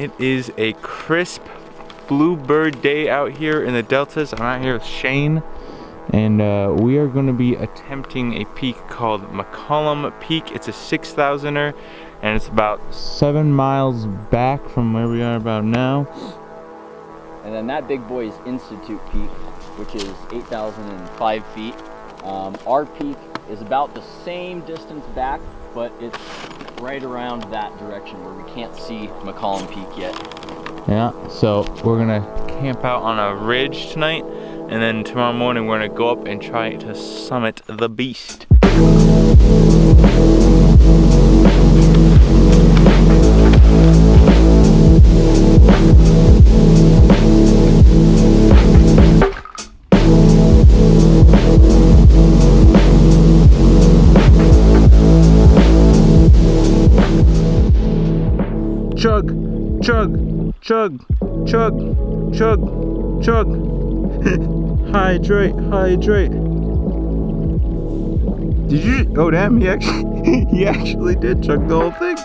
It is a crisp bluebird day out here in the deltas. I'm out here with Shane and uh, we are going to be attempting a peak called McCollum Peak. It's a 6,000er and it's about seven miles back from where we are about now. And then that big boy is Institute Peak, which is 8,005 feet. Um, our peak is about the same distance back, but it's right around that direction where we can't see McCollum Peak yet. Yeah, so we're gonna camp out on a ridge tonight, and then tomorrow morning we're gonna go up and try to summit the beast. Chug, chug, chug, chug, chug, chug. hydrate, hydrate. Did you? Oh damn! He actually, he actually did chug the whole thing.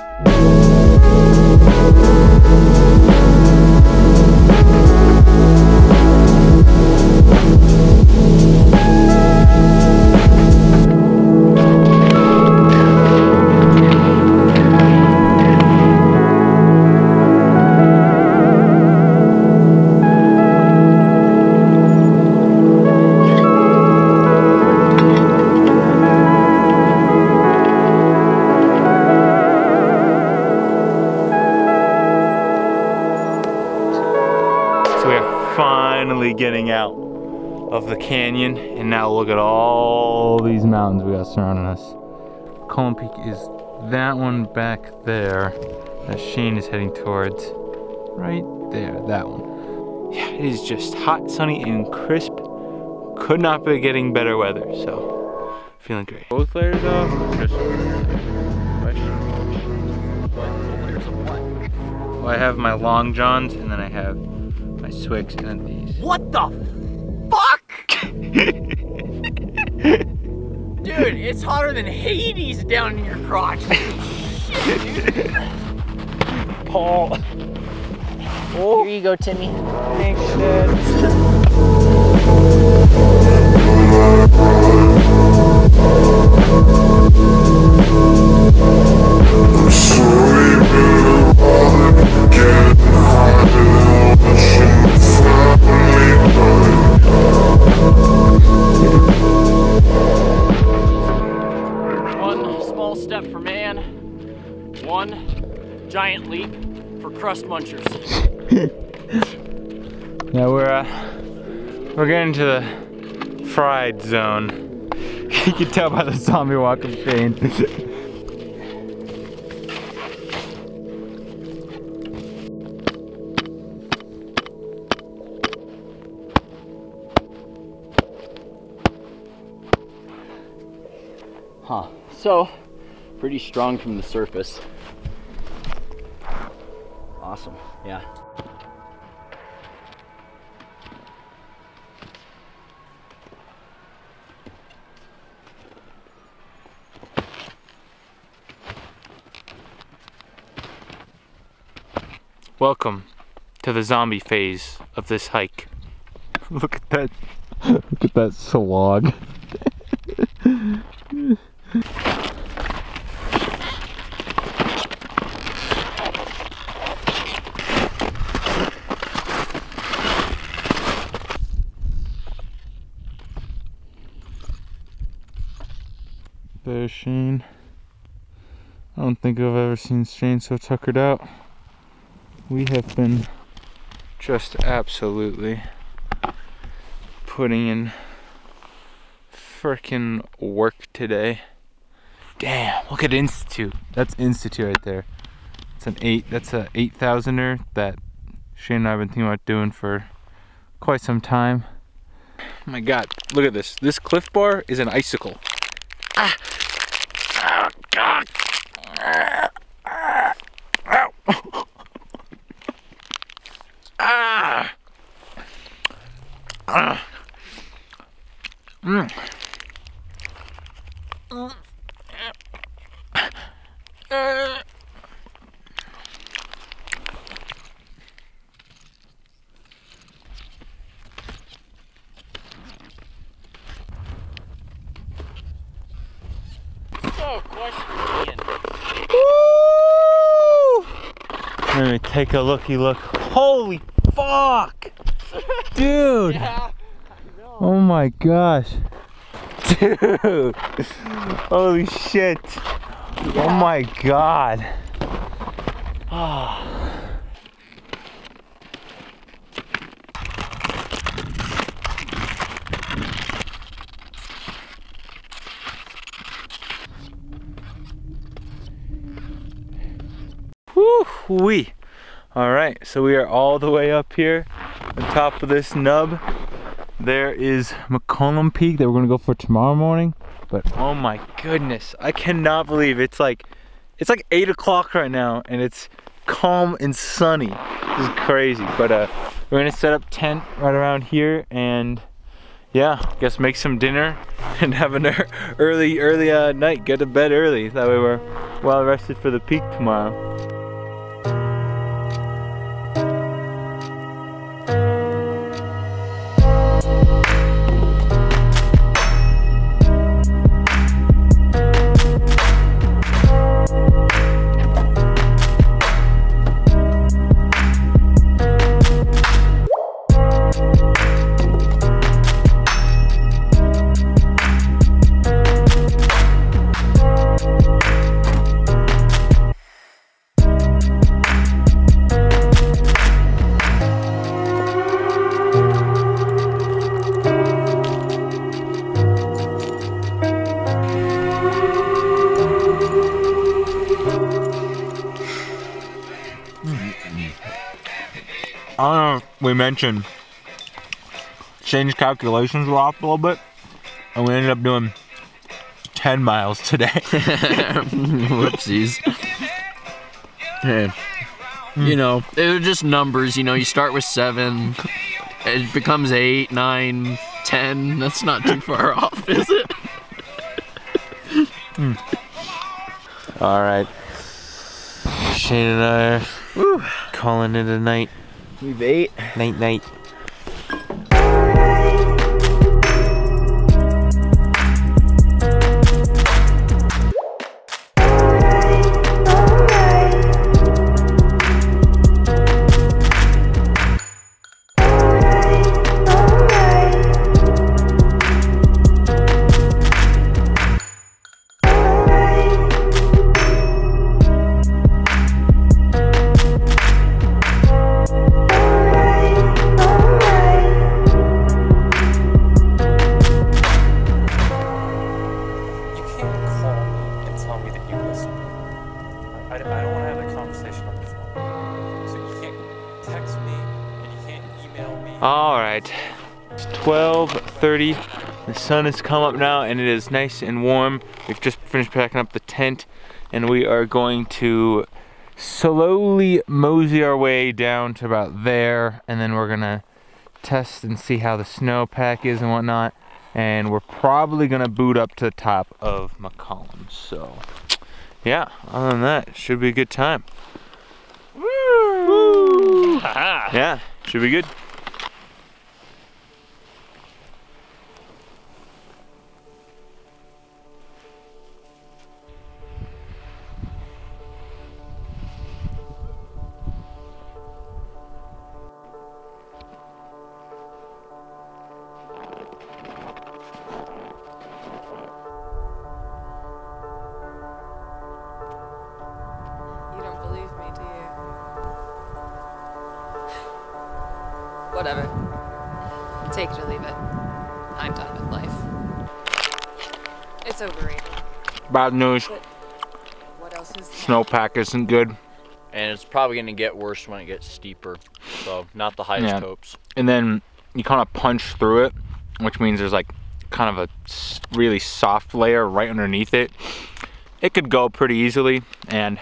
Finally getting out of the canyon and now look at all these mountains we got surrounding us. Colin Peak is that one back there that Shane is heading towards. Right there, that one. Yeah, it is just hot, sunny, and crisp. Could not be getting better weather, so feeling great. Both layers off, just question. Well, I have my long johns and then I have my swigs and these. What the fuck? Dude, it's hotter than Hades down in your crotch. Shit, dude. Paul. Here you go, Timmy. Thanks, Dad. Crust munchers. Yeah, we're uh, we're getting to the fried zone. you can tell by the zombie walk of Shane. Huh. So, pretty strong from the surface. Awesome. Yeah. Welcome to the zombie phase of this hike. Look at that. Look at that slog. There's Shane. I don't think I've ever seen Shane so tuckered out. We have been just absolutely putting in frickin' work today. Damn, look at Institute. That's Institute right there. It's an eight, that's a 8,000er that Shane and I have been thinking about doing for quite some time. Oh my God, look at this. This Clif Bar is an icicle. Ah! Oh God! Ah! Ah! Ow! Ah! Ah! Mm. Oh, question Woo! Let me take a looky look. Holy fuck! Dude! Yeah. Oh my gosh. Dude! Holy shit! Oh my god. Ah. Woo wee. All right, so we are all the way up here on top of this nub. There is McCollum Peak that we're gonna go for tomorrow morning. But oh my goodness, I cannot believe it's like it's like eight o'clock right now and it's calm and sunny. This is crazy. But uh we're gonna set up tent right around here and yeah, I guess make some dinner and have an early, early uh, night. Get to bed early. That way we're well rested for the peak tomorrow. We mentioned change calculations were off a little bit, and we ended up doing 10 miles today. Whoopsies. Hey. You hmm. know, it was just numbers. You know, you start with seven, it becomes eight, nine, ten. That's not too far off, is it? Hmm. All right. Shane and I are calling it a night. We've ate. Night, night. Have that conversation on the phone. So you can't text me and you can't email me. All right. It's 12:30. The sun has come up now and it is nice and warm. We've just finished packing up the tent and we are going to slowly mosey our way down to about there and then we're gonna test and see how the snowpack is and whatnot. And we're probably gonna boot up to the top of McCollum. So yeah, other than that, should be a good time. Woo! Yeah, should be good. Take it or leave it. I'm done with life. It's overrated. Bad news. What else is? Snowpack isn't good. And it's probably gonna get worse when it gets steeper. So not the highest Yeah. hopes. And then you kind of punch through it, which means there's like kind of a really soft layer right underneath it. It could go pretty easily and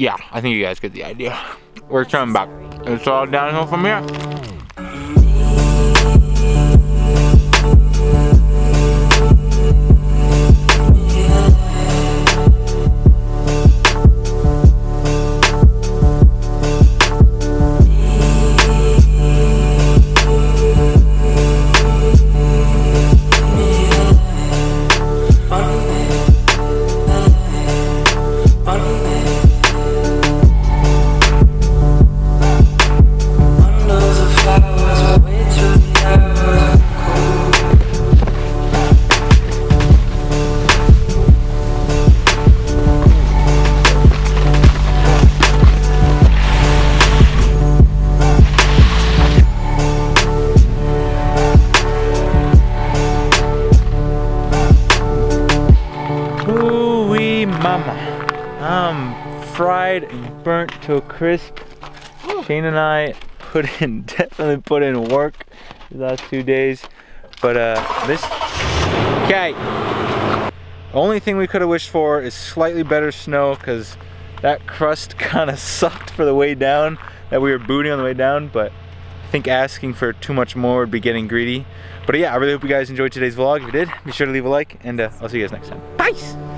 Yeah, I think you guys get the idea. We're coming back. It's all downhill from here. Dried and burnt to a crisp. Shane and I put in, definitely put in work the last two days. But uh, this, okay. Only thing we could have wished for is slightly better snow because that crust kind of sucked for the way down that we were booting on the way down. But I think asking for too much more would be getting greedy. But yeah, I really hope you guys enjoyed today's vlog. If you did, be sure to leave a like and uh, I'll see you guys next time. Bye!